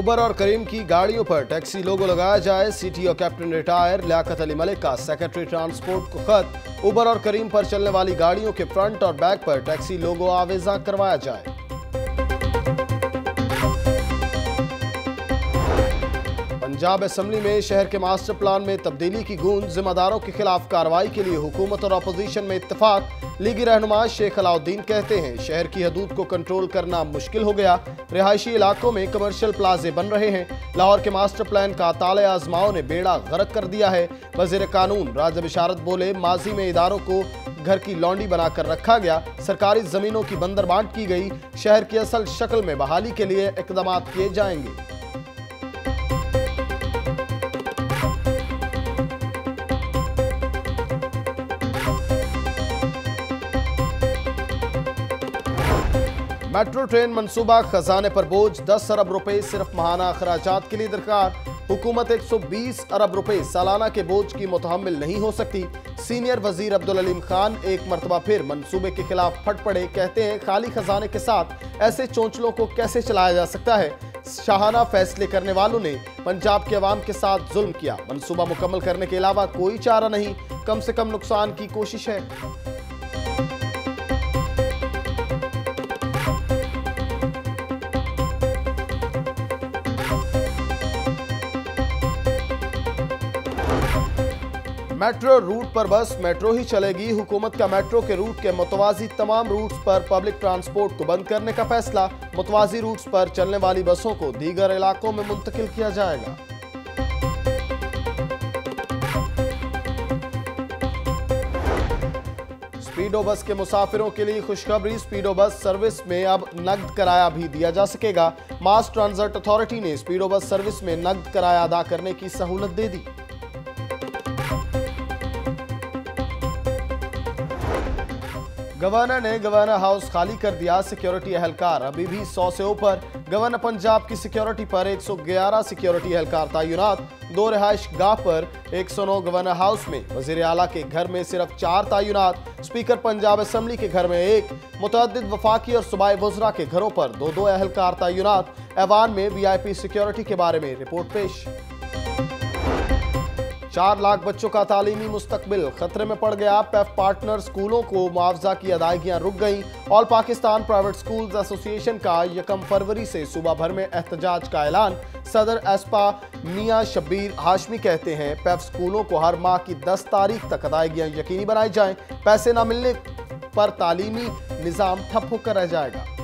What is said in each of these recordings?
Uber اور کریم کی گاڑیوں پر ٹیکسی لوگو لگایا جائے۔ C T O captain retire Liaquat Ali Malik کا سیکرٹری ٹرانسپورٹ کو خط۔ اوبر اور کریم پر چلنے والی گاڑیوں کے فرنٹ اور بیک پر ٹیکسی لوگو آویزہ کروایا جائے۔ پنجاب اسمبلی میں شہر کے ماسٹر پلان میں تبدیلی کی گونج ذمہ داروں کے خلاف کاروائی کے لیے حکومت اور اپوزیشن میں اتفاق۔ لیگی رہنما شیخ علاؤدین کہتے ہیں، شہر کی حدود کو کنٹرول کرنا مشکل ہو گیا۔ رہائشی علاقوں میں کمرشل پلازے بن رہے ہیں۔ لاہور کے ماسٹر پلان کا تالے آزماؤں نے بیڑا غرق کر دیا ہے۔ وزیر قانون راج بشارت بولے، ماضی میں اداروں کو گھر کی لانڈی بنا کر رکھا گیا۔ سرکاری زمینوں کی بندر بانٹ کی گئی۔ شہر کی اصل شکل میں بحالی کے لیے اقدامات کیے جائیں گے۔ میٹرو ٹرین منصوبہ خزانے پر بوجھ، دس ارب روپے صرف مہانہ اخراجات کے لیے درکار۔ حکومت ایک سو بیس ارب روپے سالانہ کے بوجھ کی متحمل نہیں ہو سکتی۔ سینئر وزیر عبدالعلیم خان ایک مرتبہ پھر منصوبے کے خلاف پھٹ پڑے، کہتے ہیں خالی خزانے کے ساتھ ایسے چونچلوں کو کیسے چلایا جا سکتا ہے؟ شاہانہ فیصلے کرنے والوں نے پنجاب کے عوام کے ساتھ ظلم کیا۔ منصوبہ مکمل کرنے کے علاوہ کوئی چارہ نہیں، کم سے کم نقصان کی کوشش ہے۔ میٹرو روٹ پر بس میٹرو ہی چلے گی۔ حکومت کا میٹرو کے روٹ کے متوازی تمام روٹس پر پبلک ٹرانسپورٹ کو بند کرنے کا فیصلہ۔ متوازی روٹس پر چلنے والی بسوں کو دیگر علاقوں میں منتقل کیا جائے گا۔ سپیڈو بس کے مسافروں کے لیے خوشخبری۔ سپیڈو بس سروس میں اب نقد کرایہ بھی دیا جا سکے گا۔ ماس ٹرانزرٹ اتھارٹی نے سپیڈو بس سروس میں نقد کرایہ ادا کرنے کی سہولت دے دی۔ گورنر نے گورنر ہاؤس خالی کر دیا سیکیورٹی اہلکار۔ ابھی بھی سو سے اوپر گورنر پنجاب کی سیکیورٹی پر ایک سو گیارہ سیکیورٹی اہلکار تعینات۔ دو رہائش گاہ پر ایک سو نو گورنر ہاؤس میں۔ وزیر اعلیٰ کے گھر میں صرف چار تعینات۔ سپیکر پنجاب اسمبلی کے گھر میں ایک۔ متعدد وفاقی اور صبائی وزراء کے گھروں پر دو دو اہلکار تعینات۔ ایوان میں وی آئی پی سیکیورٹی کے بارے میں رپورٹ پیش۔ چار لاکھ بچوں کا تعلیمی مستقبل خطرے میں پڑ گیا۔ پیف پارٹنر سکولوں کو معاوضہ کی ادائیگیاں رک گئیں۔ آل پاکستان پرائیویٹ سکولز ایسوسی ایشن کا یکم فروری سے صوبہ بھر میں احتجاج کا اعلان۔ صدر ایسپا میاں شبیر ہاشمی کہتے ہیں، پیف سکولوں کو ہر ماہ کی دس تاریخ تک ادائیگیاں یقینی بنائی جائیں۔ پیسے نہ ملنے پر تعلیمی نظام ٹھپ ہو کر رہ جائے گا۔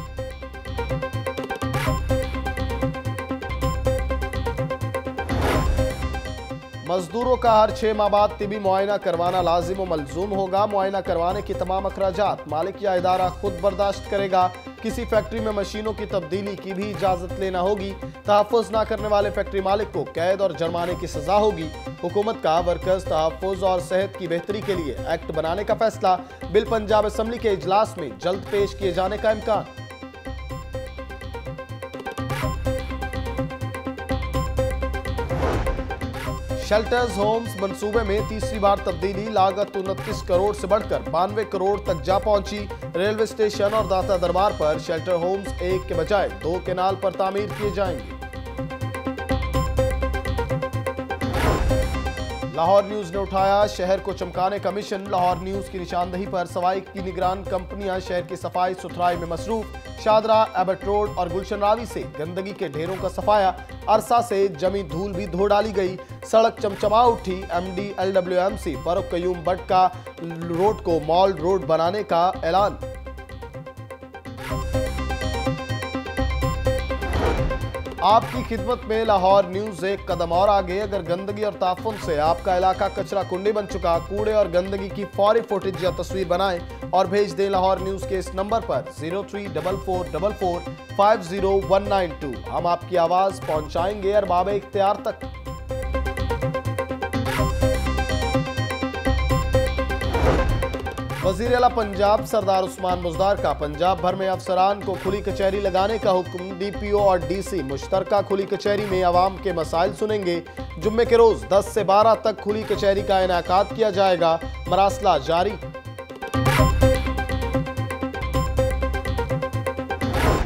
مزدوروں کا ہر چھ ماہ بعد طبی معائنہ کروانا لازم و ملزوم ہوگا۔ معائنہ کروانے کی تمام اخراجات مالک یا ادارہ خود برداشت کرے گا۔ کسی فیکٹری میں مشینوں کی تبدیلی کی بھی اجازت لینا ہوگی۔ تحفظ نہ کرنے والے فیکٹری مالک کو قید اور جرمانے کی سزا ہوگی۔ حکومت کا ورکرز تحفظ اور صحت کی بہتری کے لیے ایکٹ بنانے کا فیصلہ۔ بل پنجاب اسمبلی کے اجلاس میں جلد پیش کیے جانے کا امکان۔ شیلٹرز ہومز منصوبے میں تیسری بار تبدیلی لاگت انتیس کروڑ سے بڑھ کر بانوے کروڑ تک جا پہنچی ریلوے اسٹیشن اور داتا دربار پر شیلٹر ہومز ایک کے بجائے دو کینال پر تعمیر کیے جائیں گے لاہور نیوز نے اٹھایا، شہر کو چمکانے کا مشن لاہور نیوز کی نشاندہی پر سوائی کی نگران کمپنیاں شہر کی صفائی ستھرائی میں مصروف۔ شادرہ ایبٹ روڈ اور گلشن راوی سے گندگی کے ڈھیروں کا صفایا۔ عرصہ سے جمی دھول بھی دھو ڈالی گئی۔ سڑک چمچما اٹھی۔ M D L W M C Farrukh Qayyum Butt کا روڈ کو مال روڈ بنانے کا اعلان۔ آپ کی خدمت میں لاہور نیوز ایک قدم اور آگے۔ اگر گندگی اور تعفن سے آپ کا علاقہ کچرا کنڈی بن چکا، کوڑے اور گندگی کی فوری فوٹیج یا تصویر بنائیں اور بھیج دیں لاہور نیوز کے اس نمبر پر 0344445019 ہم آپ کی آواز پہنچائیں گے ارباب اختیار تک۔ وزیر اعلیٰ پنجاب سردار عثمان مزدار کا پنجاب بھر میں افسران کو کھلی کچہری لگانے کا حکم، ڈی پی او اور ڈی سی مشترکہ کھلی کچہری میں عوام کے مسائل سنیں گے۔ جمعے کے روز دس سے بارہ تک کھلی کچہری کا انعقاد کیا جائے گا۔ مراسلہ جاری۔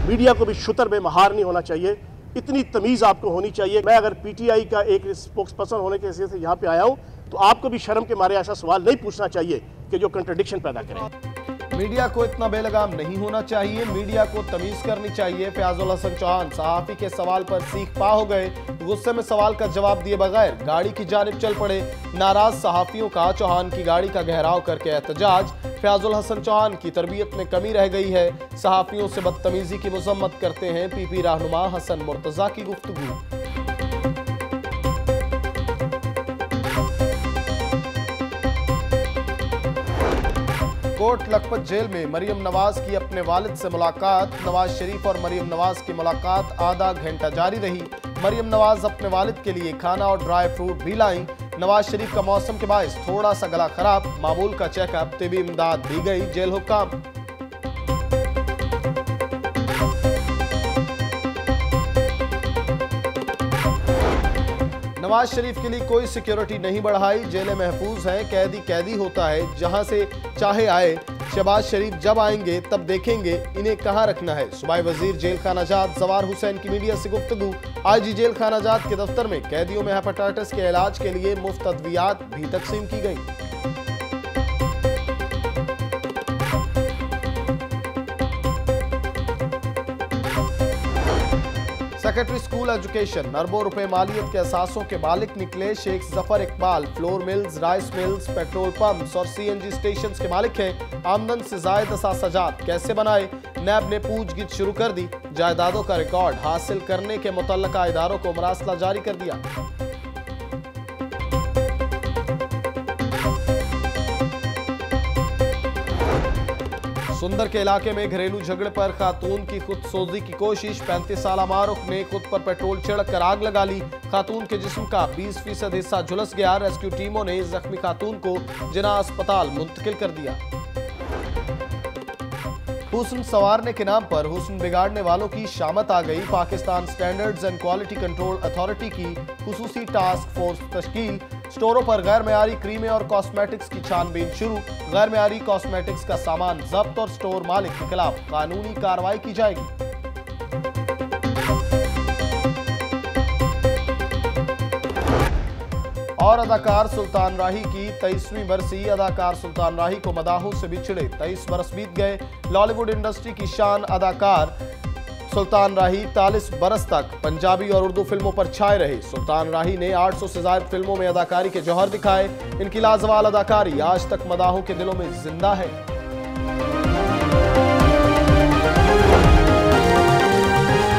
میڈیا کو بھی شتر میں مہار نہیں ہونا چاہیے۔ اتنی تمیز آپ کو ہونی چاہیے۔ میں اگر پی ٹی آئی کا ایک سپوکس پرسن ہونے کے حصے سے یہاں پہ آیا ہوں، تو آپ کو بھی شرم کے مارے ایسا سوال نہیں پوچھنا چاہیے۔ کہ جو کنٹرڈکشن پیدا کرے میڈیا کو اتنا بے لگام نہیں ہونا چاہیے، میڈیا کو تمیز کرنی چاہیے۔ فیاض الحسن چوہان صحافی کے سوال پر سیکھ پا ہو گئے۔ غصے میں سوال کا جواب دیے بغیر گاڑی کی جانب چل پڑے۔ ناراض صحافیوں کا، چوہان کی گاڑی کا گہراؤ کر کے احتجاج۔ فیاض الحسن چوہان کی تربیت میں کمی رہ گئی ہے۔ صحافیوں سے بدتمیزی کی مذمت کرتے ہیں پی پی رہنما حسن مرتضی کی گفتگو۔ کوٹ لکھپت جیل میں مریم نواز کی اپنے والد سے ملاقات، نواز شریف اور مریم نواز کی ملاقات آدھا گھنٹہ جاری رہی۔ مریم نواز اپنے والد کے لیے کھانا اور ڈرائی فروٹ بھی لائیں۔ نواز شریف کا موسم کے باعث تھوڑا سا گلا خراب، معمول کا چیک اپ طبی امداد دی گئی، جیل حکام۔ نواز شریف کے لیے کوئی سیکیورٹی نہیں بڑھائی، جیلیں محفوظ ہیں، قیدی قیدی ہوتا ہے، جہاں سے چاہے آئے۔ شہباز شریف جب آئیں گے، تب دیکھیں گے انہیں کہاں رکھنا ہے۔ صوبائی وزیر جیل خانہ جات زوار حسین کی میڈیا سے گفتگو۔ آئی جی جیل خانہ جات کے دفتر میں قیدیوں میں ہیپاٹائٹس کے علاج کے لیے مفت ادویات بھی تقسیم کی گئی سیکرٹری سکول ایجوکیشن اربوں روپے مالیت کے اساسوں کے مالک نکلے Sheikh Zafar Iqbal flour mills rice mills petrol pumps اور سی این جی سٹیشنز کے مالک ہیں آمدن سے زائد اساسجات کیسے بنائے نیب نے پوچھ گچھ شروع کر دی جائیدادوں کا ریکارڈ حاصل کرنے کے متعلقہ اداروں کو مراسلہ جاری کر دیا سندر کے علاقے میں گھریلو جھگڑے پر خاتون کی خود سوزی کی کوشش، پینتیس سالہ معروف نے خود پر پیٹرول چھڑک کر آگ لگا لی۔ خاتون کے جسم کا بیس فیصد حصہ جھلس گیا۔ ریسکیو ٹیموں نے زخمی خاتون کو جناح اسپتال منتقل کر دیا۔ حسن سوارنے کے نام پر حسن بگاڑنے والوں کی شامت آ گئی۔ Pakistan standards and quality control authority کی خصوصی ٹاسک فورس تشکیل۔ سٹوروں پر غیر معیاری کریمیں اور کاسمیٹکس کی چھان بین شروع۔ غیر معیاری کاسمیٹکس کا سامان ضبط اور سٹور مالک کے خلاف قانونی کاروائی کی جائے گی۔ اور اداکار سلطان راہی کی تیسویں برسی۔ اداکار سلطان راہی کو مداحوں سے بچھڑے تیس برس بیت گئے۔ لالی ووڈ انڈسٹری کی شان اداکار سلطان راہی تالیس برس تک پنجابی اور اردو فلموں پر چھائے رہے۔ سلطان راہی نے آٹھ سو سے زائد فلموں میں اداکاری کے جوہر دکھائے۔ ان کی لازوال اداکاری آج تک مداحوں کے دلوں میں زندہ ہے۔